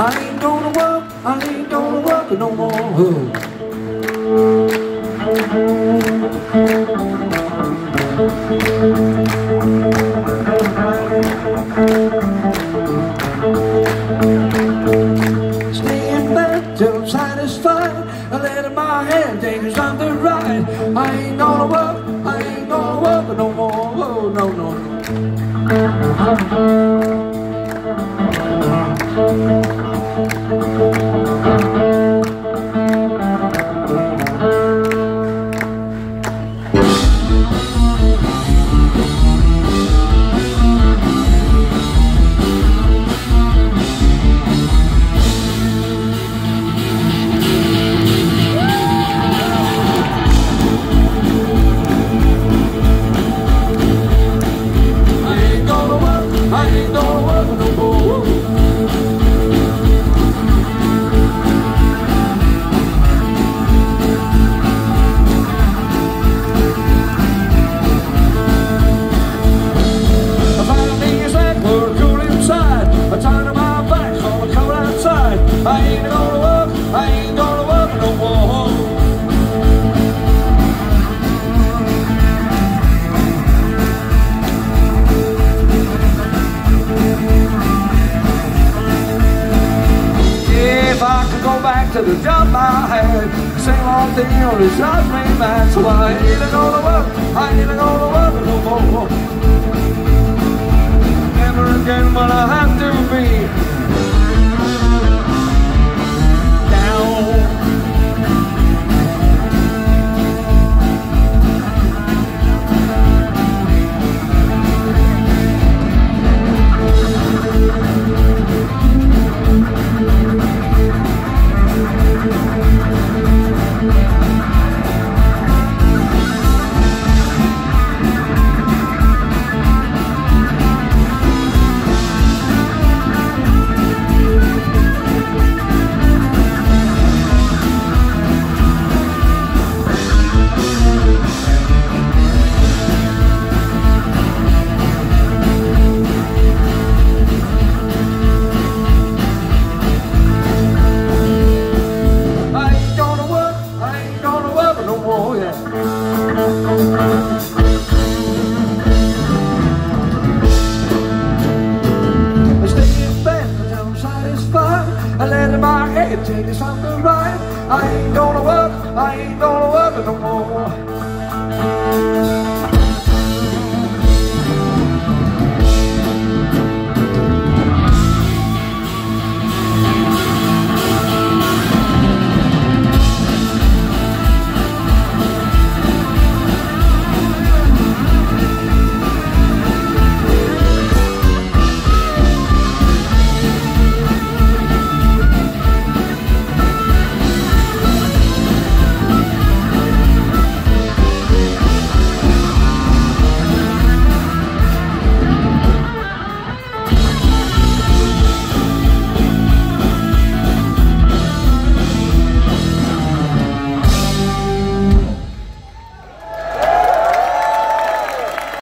I ain't gonna work, I ain't gonna work no more. Stay in bed till I'm satisfied. I let my head take the ride. I I ain't gonna work, I ain't gonna work no more. If I could go back to the job I had, same old thing on the drives me mad. So I ain't gonna work, I ain't gonna work no more. Never again will I have to be take you something right. I ain't gonna work, I ain't gonna work no more.